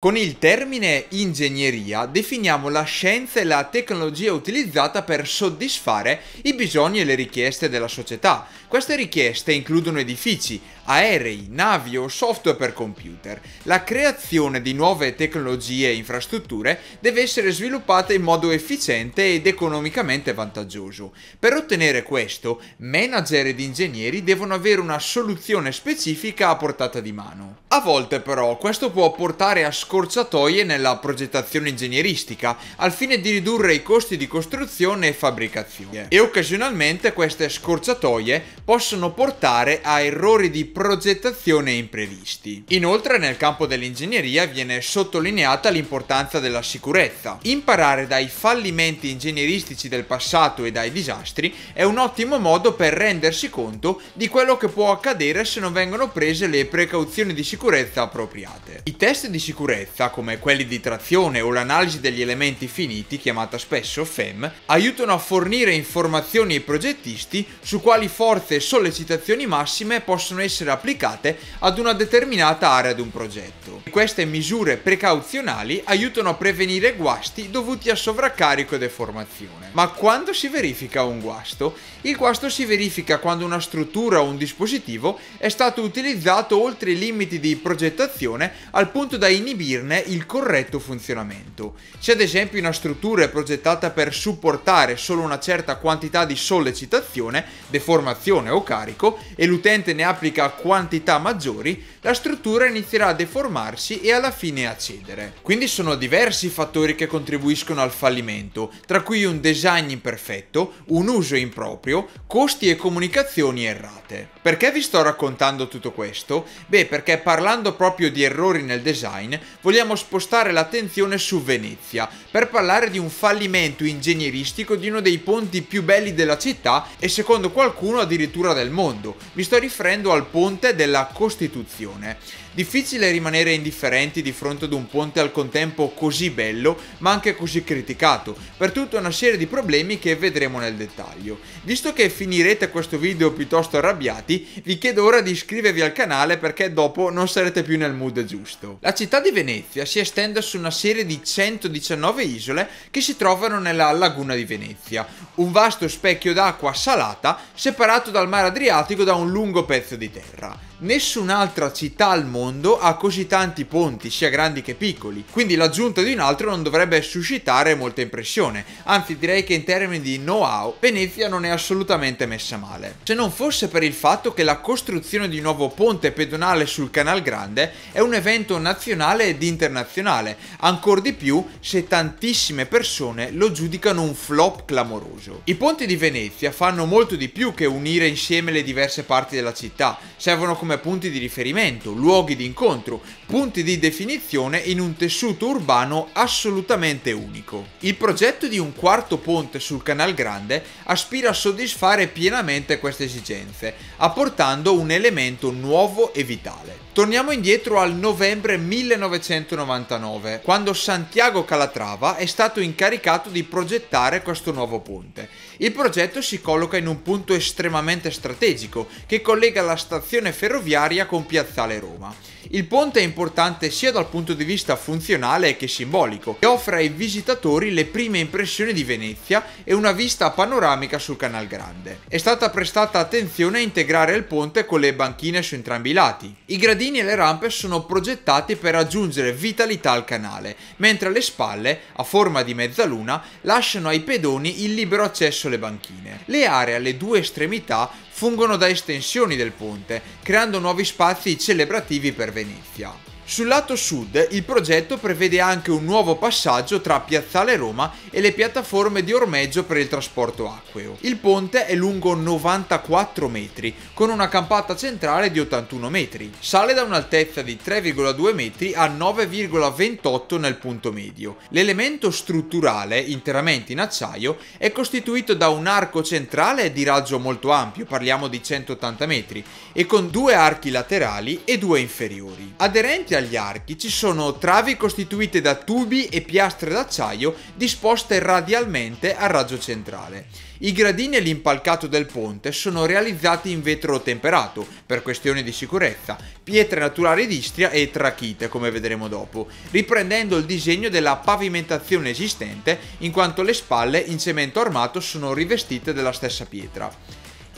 Con il termine ingegneria definiamo la scienza e la tecnologia utilizzata per soddisfare i bisogni e le richieste della società. Queste richieste includono edifici, aerei, navi o software per computer. La creazione di nuove tecnologie e infrastrutture deve essere sviluppata in modo efficiente ed economicamente vantaggioso. Per ottenere questo, manager ed ingegneri devono avere una soluzione specifica a portata di mano. A volte però questo può portare a scorciatoie nella progettazione ingegneristica, al fine di ridurre i costi di costruzione e fabbricazione. E occasionalmente queste scorciatoie possono portare a errori di progettazione imprevisti. Inoltre nel campo dell'ingegneria viene sottolineata l'importanza della sicurezza. Imparare dai fallimenti ingegneristici del passato e dai disastri è un ottimo modo per rendersi conto di quello che può accadere se non vengono prese le precauzioni di sicurezza appropriate. I test di sicurezza, come quelli di trazione o l'analisi degli elementi finiti, chiamata spesso FEM, aiutano a fornire informazioni ai progettisti su quali forze e sollecitazioni massime possono essere essere applicate ad una determinata area di un progetto. Queste misure precauzionali aiutano a prevenire guasti dovuti a sovraccarico e deformazione. Ma quando si verifica un guasto? Il guasto si verifica quando una struttura o un dispositivo è stato utilizzato oltre i limiti di progettazione al punto da inibirne il corretto funzionamento. Se ad esempio una struttura è progettata per supportare solo una certa quantità di sollecitazione, deformazione o carico e l'utente ne applica quantità maggiori, la struttura inizierà a deformarsi e alla fine a cedere. Quindi sono diversi i fattori che contribuiscono al fallimento, tra cui un design imperfetto, un uso improprio, costi e comunicazioni errate. Perché vi sto raccontando tutto questo? Beh, perché parlando proprio di errori nel design, vogliamo spostare l'attenzione su Venezia, per parlare di un fallimento ingegneristico di uno dei ponti più belli della città e secondo qualcuno addirittura del mondo. Mi sto riferendo al ponte della Costituzione. Difficile rimanere indifferenti di fronte ad un ponte al contempo così bello, ma anche così criticato, per tutta una serie di problemi che vedremo nel dettaglio. Visto che finirete questo video piuttosto arrabbiati, vi chiedo ora di iscrivervi al canale perché dopo non sarete più nel mood giusto. La città di Venezia si estende su una serie di 119 isole che si trovano nella laguna di Venezia, un vasto specchio d'acqua salata separato dal mare Adriatico da un lungo pezzo di terra. Nessun'altra città al mondo ha così tanti ponti, sia grandi che piccoli, quindi l'aggiunta di un altro non dovrebbe suscitare molta impressione, anzi direi che in termini di know-how Venezia non è assolutamente messa male. Se non fosse per il fatto che la costruzione di un nuovo ponte pedonale sul Canal Grande è un evento nazionale ed internazionale, ancora di più se tantissime persone lo giudicano un flop clamoroso. I ponti di Venezia fanno molto di più che unire insieme le diverse parti della città, servono come come punti di riferimento, luoghi di incontro, punti di definizione in un tessuto urbano assolutamente unico. Il progetto di un quarto ponte sul Canal Grande aspira a soddisfare pienamente queste esigenze, apportando un elemento nuovo e vitale. Torniamo indietro al novembre 1999, quando Santiago Calatrava è stato incaricato di progettare questo nuovo ponte. Il progetto si colloca in un punto estremamente strategico che collega la stazione ferroviaria con Piazzale Roma. Il ponte è importante sia dal punto di vista funzionale che simbolico e offre ai visitatori le prime impressioni di Venezia e una vista panoramica sul Canal Grande. È stata prestata attenzione a integrare il ponte con le banchine su entrambi i lati. I gradini e le rampe sono progettati per aggiungere vitalità al canale, mentre le spalle, a forma di mezzaluna, lasciano ai pedoni il libero accesso alle banchine. Le aree alle due estremità fungono da estensioni del ponte, creando nuovi spazi celebrativi per Venezia. Sul lato sud il progetto prevede anche un nuovo passaggio tra Piazzale Roma e le piattaforme di ormeggio per il trasporto acqueo. Il ponte è lungo 94 metri, con una campata centrale di 81 metri. Sale da un'altezza di 3,2 metri a 9,28 nel punto medio. L'elemento strutturale, interamente in acciaio, è costituito da un arco centrale di raggio molto ampio, parliamo di 180 metri, e con due archi laterali e due inferiori. Aderenti agli archi ci sono travi costituite da tubi e piastre d'acciaio disposte radialmente a raggio centrale. I gradini e l'impalcato del ponte sono realizzati in vetro temperato, per questioni di sicurezza, pietre naturali d'Istria e trachite, come vedremo dopo, riprendendo il disegno della pavimentazione esistente, in quanto le spalle in cemento armato sono rivestite della stessa pietra.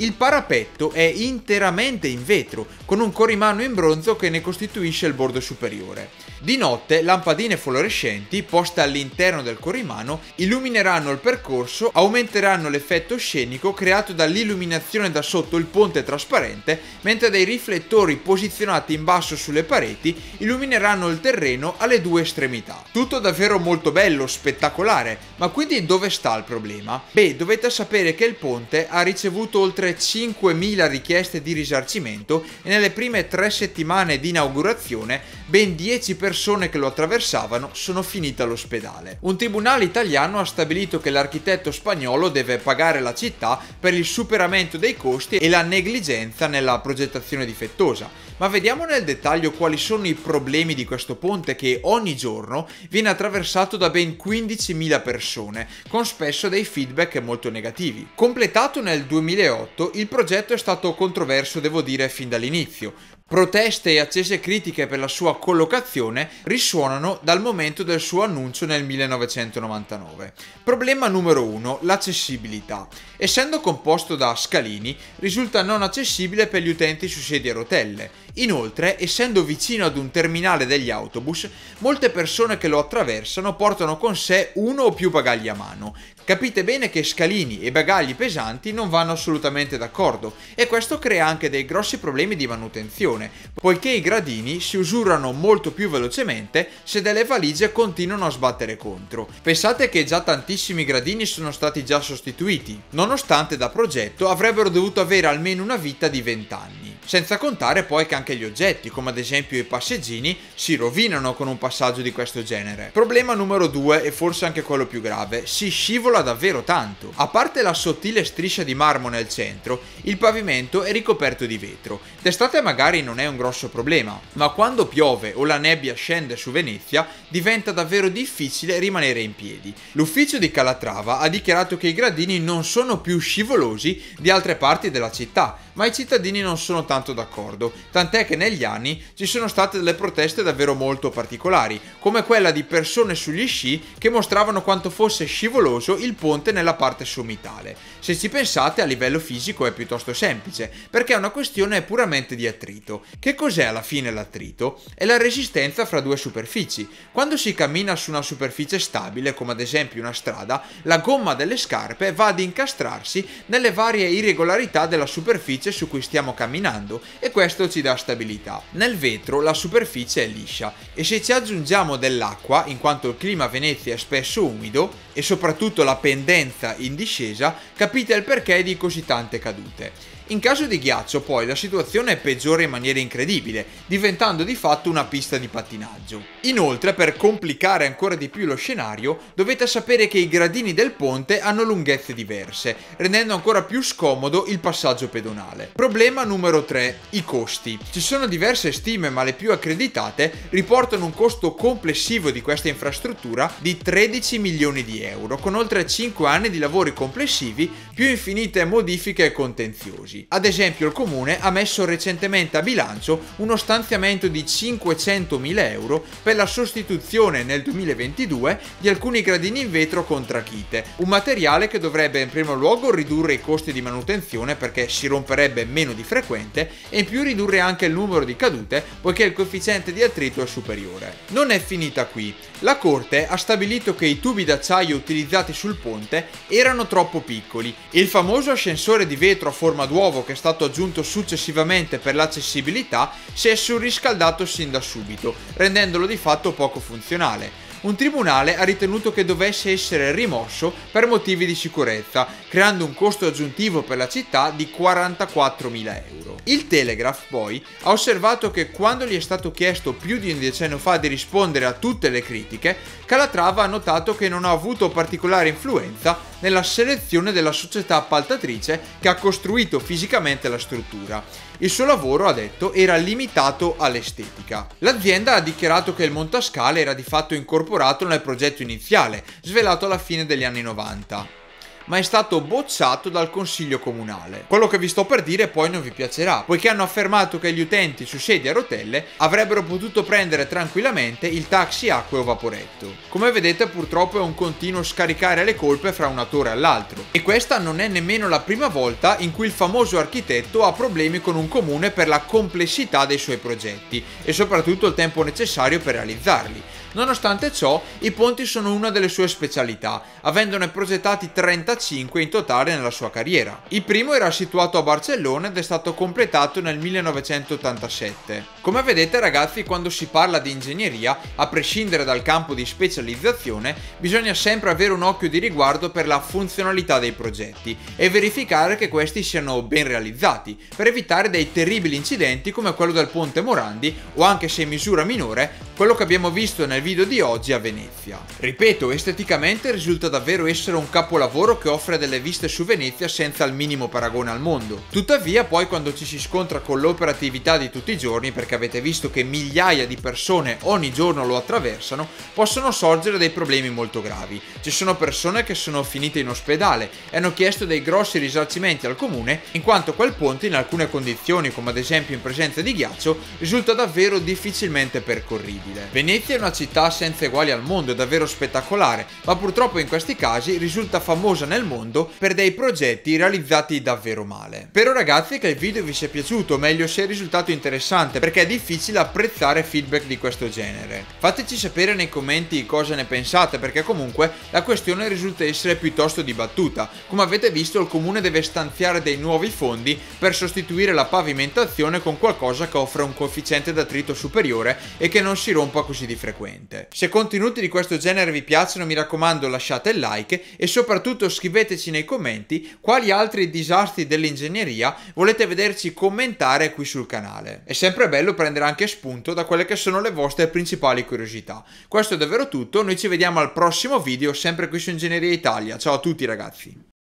Il parapetto è interamente in vetro, con un corrimano in bronzo che ne costituisce il bordo superiore. Di notte lampadine fluorescenti poste all'interno del corrimano illumineranno il percorso, aumenteranno l'effetto scenico creato dall'illuminazione da sotto il ponte trasparente, mentre dei riflettori posizionati in basso sulle pareti illumineranno il terreno alle due estremità. Tutto davvero molto bello, spettacolare, ma quindi dove sta il problema? Beh, dovete sapere che il ponte ha ricevuto oltre oltre 5.000 richieste di risarcimento e nelle prime tre settimane di inaugurazione ben 10 persone che lo attraversavano sono finite all'ospedale. Un tribunale italiano ha stabilito che l'architetto spagnolo deve pagare la città per il superamento dei costi e la negligenza nella progettazione difettosa. Ma vediamo nel dettaglio quali sono i problemi di questo ponte che ogni giorno viene attraversato da ben 15.000 persone, con spesso dei feedback molto negativi. Completato nel 2008, il progetto è stato controverso, devo dire, fin dall'inizio. Proteste e accese critiche per la sua collocazione risuonano dal momento del suo annuncio nel 1999. Problema numero 1, l'accessibilità. Essendo composto da scalini, risulta non accessibile per gli utenti su sedie a rotelle. Inoltre, essendo vicino ad un terminale degli autobus, molte persone che lo attraversano portano con sé uno o più bagagli a mano. Capite bene che scalini e bagagli pesanti non vanno assolutamente d'accordo e questo crea anche dei grossi problemi di manutenzione poiché i gradini si usurano molto più velocemente se delle valigie continuano a sbattere contro. Pensate che già tantissimi gradini sono stati già sostituiti, nonostante da progetto avrebbero dovuto avere almeno una vita di 20 anni. Senza contare poi che anche gli oggetti, come ad esempio i passeggini, si rovinano con un passaggio di questo genere. Problema numero 2 e forse anche quello più grave, si scivola davvero tanto. A parte la sottile striscia di marmo nel centro, il pavimento è ricoperto di vetro. D'estate magari non è un grosso problema, ma quando piove o la nebbia scende su Venezia diventa davvero difficile rimanere in piedi. L'ufficio di Calatrava ha dichiarato che i gradini non sono più scivolosi di altre parti della città, ma i cittadini non sono tanto d'accordo, tant'è che negli anni ci sono state delle proteste davvero molto particolari, come quella di persone sugli sci che mostravano quanto fosse scivoloso il ponte nella parte sommitale. Se ci pensate a livello fisico è piuttosto semplice, perché è una questione puramente di attrito. Che cos'è alla fine l'attrito? È la resistenza fra due superfici. Quando si cammina su una superficie stabile, come ad esempio una strada, la gomma delle scarpe va ad incastrarsi nelle varie irregolarità della superficie superficie su cui stiamo camminando e questo ci dà stabilità. Nel vetro la superficie è liscia e se ci aggiungiamo dell'acqua, in quanto il clima a Venezia è spesso umido e soprattutto la pendenza in discesa, capite il perché di così tante cadute. In caso di ghiaccio poi la situazione peggiora in maniera incredibile, diventando di fatto una pista di pattinaggio. Inoltre, per complicare ancora di più lo scenario, dovete sapere che i gradini del ponte hanno lunghezze diverse, rendendo ancora più scomodo il passaggio pedonale. Problema numero 3, i costi. Ci sono diverse stime, ma le più accreditate riportano un costo complessivo di questa infrastruttura di 13 milioni di euro, con oltre 5 anni di lavori complessivi, più infinite modifiche e contenziosi leggi. Ad esempio il comune ha messo recentemente a bilancio uno stanziamento di 500.000 euro per la sostituzione nel 2022 di alcuni gradini in vetro con trachite, un materiale che dovrebbe in primo luogo ridurre i costi di manutenzione perché si romperebbe meno di frequente e in più ridurre anche il numero di cadute poiché il coefficiente di attrito è superiore. Non è finita qui. La Corte ha stabilito che i tubi d'acciaio utilizzati sul ponte erano troppo piccoli e il famoso ascensore di vetro a forma d'uovo nuovo che è stato aggiunto successivamente per l'accessibilità si è surriscaldato sin da subito, rendendolo di fatto poco funzionale un tribunale ha ritenuto che dovesse essere rimosso per motivi di sicurezza, creando un costo aggiuntivo per la città di 44.000 euro. Il Telegraph poi ha osservato che quando gli è stato chiesto più di un decennio fa di rispondere a tutte le critiche, Calatrava ha notato che non ha avuto particolare influenza nella selezione della società appaltatrice che ha costruito fisicamente la struttura. Il suo lavoro, ha detto, era limitato all'estetica. L'azienda ha dichiarato che il montascale era di fatto incorporato nel progetto iniziale, svelato alla fine degli anni 90 ma è stato bocciato dal consiglio comunale. Quello che vi sto per dire poi non vi piacerà, poiché hanno affermato che gli utenti su sedie a rotelle avrebbero potuto prendere tranquillamente il taxi acqua o vaporetto. Come vedete purtroppo è un continuo scaricare le colpe fra un attore all'altro. E questa non è nemmeno la prima volta in cui il famoso architetto ha problemi con un comune per la complessità dei suoi progetti e soprattutto il tempo necessario per realizzarli. Nonostante ciò, i ponti sono una delle sue specialità, avendone progettati 35 in totale nella sua carriera. Il primo era situato a Barcellona ed è stato completato nel 1987. Come vedete ragazzi, quando si parla di ingegneria, a prescindere dal campo di specializzazione, bisogna sempre avere un occhio di riguardo per la funzionalità dei progetti e verificare che questi siano ben realizzati, per evitare dei terribili incidenti come quello del ponte Morandi o anche se in misura minore, quello che abbiamo visto nel video di oggi a Venezia. Ripeto, esteticamente risulta davvero essere un capolavoro che offre delle viste su Venezia senza il minimo paragone al mondo. Tuttavia poi quando ci si scontra con l'operatività di tutti i giorni, perché avete visto che migliaia di persone ogni giorno lo attraversano, possono sorgere dei problemi molto gravi. Ci sono persone che sono finite in ospedale e hanno chiesto dei grossi risarcimenti al comune in quanto quel ponte in alcune condizioni, come ad esempio in presenza di ghiaccio, risulta davvero difficilmente percorribile. Venezia è una città senza eguali al mondo, davvero spettacolare, ma purtroppo in questi casi risulta famosa nel mondo per dei progetti realizzati davvero male. Spero ragazzi che il video vi sia piaciuto, o meglio sia risultato interessante, perché è difficile apprezzare feedback di questo genere. Fateci sapere nei commenti cosa ne pensate, perché comunque la questione risulta essere piuttosto dibattuta. Come avete visto il comune deve stanziare dei nuovi fondi per sostituire la pavimentazione con qualcosa che offre un coefficiente d'attrito superiore e che non si rompa così di frequente. Se contenuti di questo genere vi piacciono mi raccomando lasciate il like e soprattutto scriveteci nei commenti quali altri disastri dell'ingegneria volete vederci commentare qui sul canale. È sempre bello prendere anche spunto da quelle che sono le vostre principali curiosità. Questo è davvero tutto, noi ci vediamo al prossimo video sempre qui su Ingegneria Italia. Ciao a tutti ragazzi!